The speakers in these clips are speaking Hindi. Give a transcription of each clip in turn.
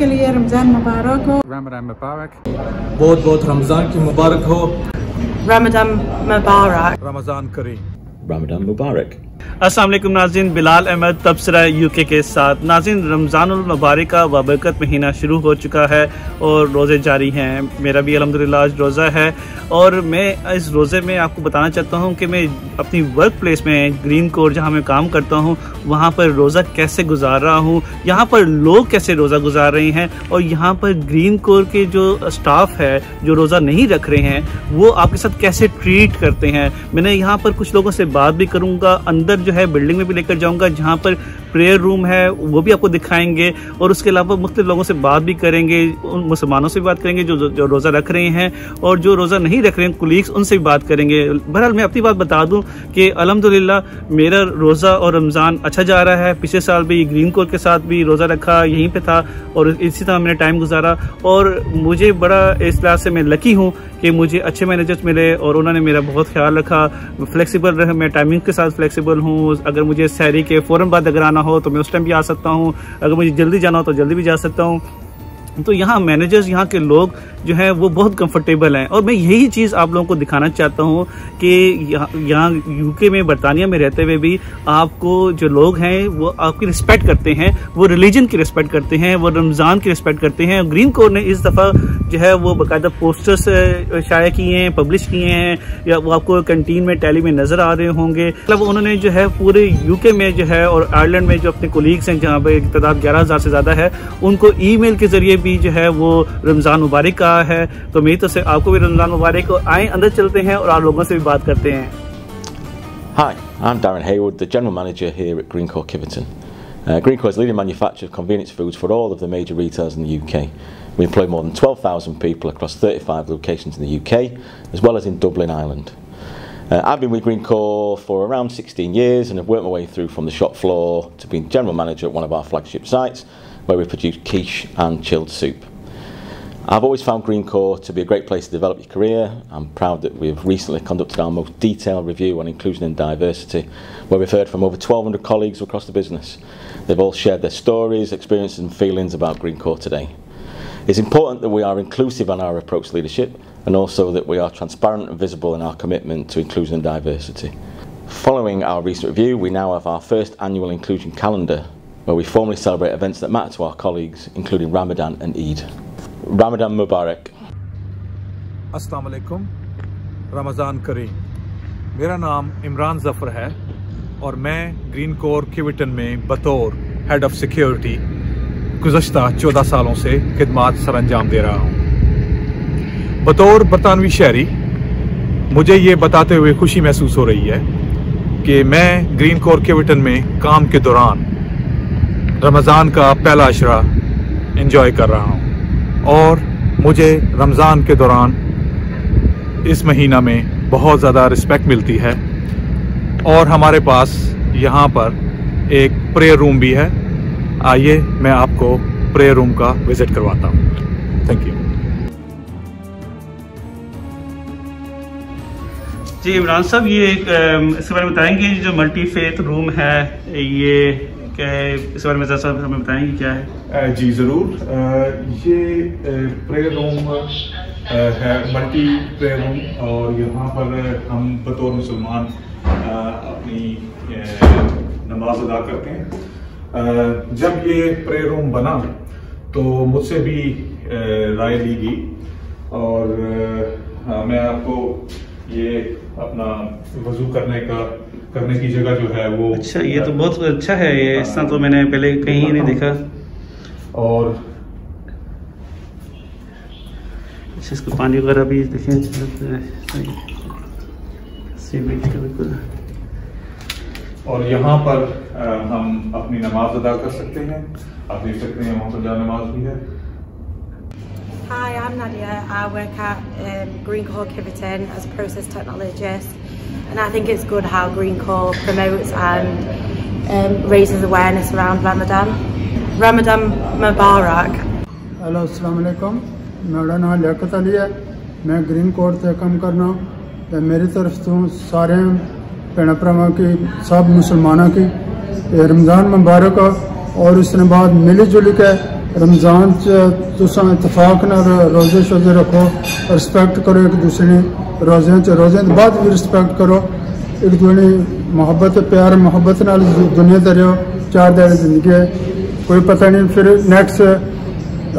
सबके लिए रमज़ान मुबारक हो Ramadan Mubarak. बहुत बहुत रमज़ान की मुबारक हो Ramadan Mubarak. Ramazan Kareem. Ramadan Mubarak. Aslam Nazin Bilal Ahmed तबसरा UK के साथ। नाजिन रमज़ान मुबारक का बाबरकत महीना शुरू हो चुका है और रोज़े जारी हैं। मेरा भी अलहमदिल्ला आज रोज़ा है। और मैं इस रोज़े में आपको बताना चाहता हूँ कि मैं अपनी वर्क प्लेस में ग्रीन कोर जहाँ मैं काम करता हूँ, वहाँ पर रोज़ा कैसे गुजार रहा हूँ, यहाँ पर लोग कैसे रोज़ा गुजार रहे हैं, और यहाँ पर ग्रीन कोर के जो स्टाफ है, जो रोज़ा नहीं रख रहे हैं, वो आपके साथ कैसे ट्रीट करते हैं। मैंने यहाँ पर कुछ लोगों से बात भी करूँगा, अंदर जो है बिल्डिंग में भी लेकर जाऊँगा, जहाँ पर प्रेयर रूम है, वो भी आपको दिखाएँगे। और उसके अलावा मुख्तु लोगों से बात भी करेंगे, उन मुसलमानों से भी बात करेंगे, जो जो रोज़ा रख रहे हैं और जो रोज़ा नहीं रख रहे हैं कुलीग्स उनसे भी बात करेंगे। बहरहाल, मैं अपनी बात बता दूँ कि अल्हम्दुलिल्लाह, मेरा रोज़ा और रमज़ान अच्छा जा रहा है। पिछले साल भी ग्रीन कोर के साथ भी रोज़ा रखा, यहीं पर था और इसी तरह मैंने टाइम गुजारा। और मुझे बड़ा इस लिहाज से मैं लकी हूँ कि मुझे अच्छे मैनेजर्स मिले और उन्होंने मेरा बहुत ख्याल रखा। फ्लेक्सिबल रहे, मैं टाइमिंग के साथ फ्लेक्सिबल हूँ। अगर मुझे सैरी के फ़ौर बाद अगर आना हो तो मैं उस टाइम भी आ सकता हूँ। अगर मुझे जल्दी जाना हो तो जल्दी भी जा सकता हूँ। तो यहाँ मैनेजर्स यहाँ के लोग जो है वो बहुत कंफर्टेबल हैं। और मैं यही चीज़ आप लोगों को दिखाना चाहता हूँ कि यहाँ यूके में, बरतानिया में रहते हुए भी आपको जो लोग हैं, वो आपकी रिस्पेक्ट करते हैं, वो रिलीजन की रिस्पेक्ट करते हैं, वो रमज़ान की रिस्पेक्ट करते हैं। ग्रीन कोर ने इस दफ़ा जो है वो बाकायदा पोस्टर्स शाया किए हैं पब्लिश किए हैं, या वो आपको कंटीन में टैली में नज़र आ रहे होंगे। मतलब उन्होंने जो है पूरे यूके में जो है और आयरलैंड में जो अपने कोलीग्स हैं, जहाँ पर तादाद ग्यारह हज़ार से ज़्यादा है, उनको ई के ज़रिए भी जो है वो रमज़ान मुबारक का है तो मेरी तो से आपको भी रमज़ान मुबारक आए अंदर चलते हैं और आप लोगों से भी बात करते हैं Hi, I'm Darren Hayward, the General Manager here at Greencore Kiverton. Uh, Greencore is leading manufacturer of convenience foods for all of the major retailers in the UK. We employ more than 12,000 people across 35 locations in the UK, as well as in Dublin, Ireland. Uh, I've been with Greencore for around 16 years and have worked my way through from the shop floor to being General Manager at one of our flagship sites, where we produce quiche and chilled soup. I've always found Greencore to be a great place to develop your career. I'm proud that we've recently conducted our most detailed review on inclusion and diversity, where we've heard from over 1,200 colleagues across the business. They've all shared their stories, experiences and feelings about Greencore today. It's important that we are inclusive in our approach to leadership and also that we are transparent and visible in our commitment to inclusion and diversity. Following our recent review, we now have our first annual inclusion calendar where we formally celebrate events that matter to our colleagues, including Ramadan and Eid. Ramadan Mubarak. अस्सलाम वालेकुम रमज़ान करीम मेरा नाम इमरान ज़फ़र है और मैं ग्रीन कोर किविटन में बतौर हेड ऑफ़ सिक्योरिटी गुज्त चौदह सालों से खदमात सर अंजाम दे रहा हूँ। बतौर बरतानवी शहरी, मुझे ये बताते हुए खुशी महसूस हो रही है कि मैं ग्रीन कोर किविटन में काम के दौरान रमज़ान का पहला अशरा इंजॉय कर रहा हूँ। और मुझे रमज़ान के दौरान इस महीना में बहुत ज़्यादा रिस्पेक्ट मिलती है। और हमारे पास यहाँ पर एक प्रेयर रूम भी है। आइए मैं आपको प्रेयर रूम का विज़िट करवाता हूँ। थैंक यू जी, इमरान साहब, ये एक इसके बारे में बताएँगे जो मल्टी फेथ रूम है, ये क्या है? इस बारे में साहब हमें बताएँगे क्या है। जी, ज़रूर। ये प्रेयर रूम है मल्टी प्रेयर रूम और यहाँ पर हम बतौर मुसलमान अपनी नमाज़ अदा करते हैं। जब ये प्रेयर रूम बना तो मुझसे भी राय ली गई। और मैं आपको ये अपना वज़ू करने का करने की जगह जो है वो अच्छा ये तो बहुत अच्छा है ये इस तरह तो मैंने पहले कहीं नहीं देखा। और अच्छा इसको पानी वगैरह भी देखें और यहाँ पर हम अपनी नमाज़ अदा कर सकते हैं। आप देख सकते हैं वहाँ पर नमाज़ भी है। Hi, I'm Nadia. I work at um, Green Core Kiverton as a process technologist and I think it's good how Green Core promotes and um, raises awareness around Ramadan. Ramadan Mubarak. Hello अस्सलाम वालेकुम मेरा नाम लियाकत अली है मैं ग्रीन कोड से कम करना ते मेरी तरफ तो सारे भैन भरावां की सब मुसलमानों की रमज़ान मुबारक और उसने बाद मिली जुली के रमज़ान इतफाक नाल रोज़े शोजे रखो रिस्पेक्ट करो एक दूसरे ने रोज़े च। रोज़े दे बाद भी रिस्पेक्ट करो। एक दूसरे मोहब्बत, प्यार, मोहब्बत नाल दुनिया ते रहो, चार दिन ज़िंदगी है। कोई पता नहीं, फिर नेक्स्ट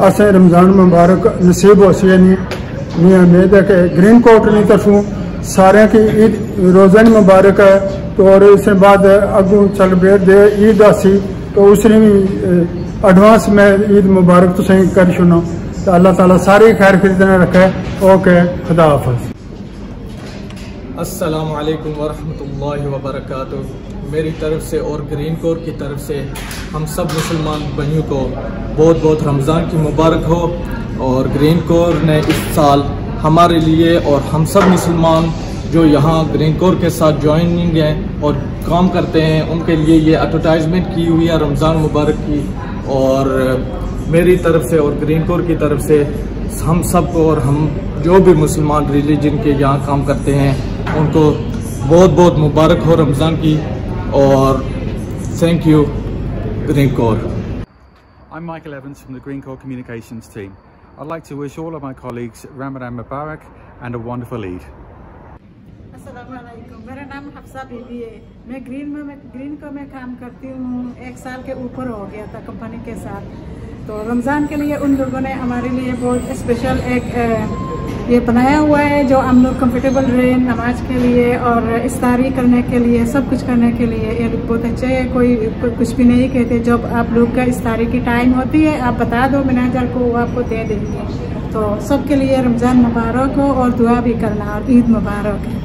असें रमज़ान मुबारक नसीब हो सी नहीं उम्मीद है कि ग्रीन कोट की तरफों सारे की ईद रोज़ान मुबारक है। तो और इसके बाद अगू सेलिब्रेट दे ईद आसी तो उसने भी एडवांस में ईद मुबारक तुसें कर छुड़ना तो अल्लाह ताला सारे खैर खरीदने रखे। ओके, खुदा हाफिज़। असलकम वरहमतुल्लाहि वबरकातुहू। मेरी तरफ़ से और ग्रीन कोर की तरफ़ से हम सब मुसलमान भाइयों को बहुत बहुत रमज़ान की मुबारक हो। और ग्रीन कोर ने इस साल हमारे लिए और हम सब मुसलमान जो यहाँ ग्रीन कोर के साथ ज्वाइनिंग हैं और काम करते हैं, उनके लिए ये एडवर्टाइजमेंट की हुई है, रमज़ान मुबारक की। और मेरी तरफ़ से और ग्रीन कोर की तरफ़ से हम सबको और हम जो भी मुसलमान रिलीजन के यहाँ काम करते हैं उनको बहुत बहुत मुबारक हो रमज़ान की और thank you Greencore I'm Michael Evans from the Green Corps Communications team. I'd like to wish all of my colleagues Ramadan Mubarak and a wonderful Eid. असलकुम मेरा नाम हफ्सा बीबी है। मैं ग्रीन में मैं ग्रीन को मैं काम करती हूँ। एक साल के ऊपर हो गया था कंपनी के साथ। तो रमज़ान के लिए उन लोगों ने हमारे लिए बहुत स्पेशल एक ये बनाया हुआ है जो हम लोग कम्फर्टेबल रहे नमाज़ के लिए और इस्तारी करने के लिए, सब कुछ करने के लिए। ये बहुत अच्छे है। कोई कुछ भी नहीं कहते। जब आप लोग का इस्तारी की टाइम होती है, आप बता दो, मैनेजर को वो आपको दे देंगे। तो सबके लिए रमज़ान मुबारक हो और दुआ भी करना और ईद मुबारक है।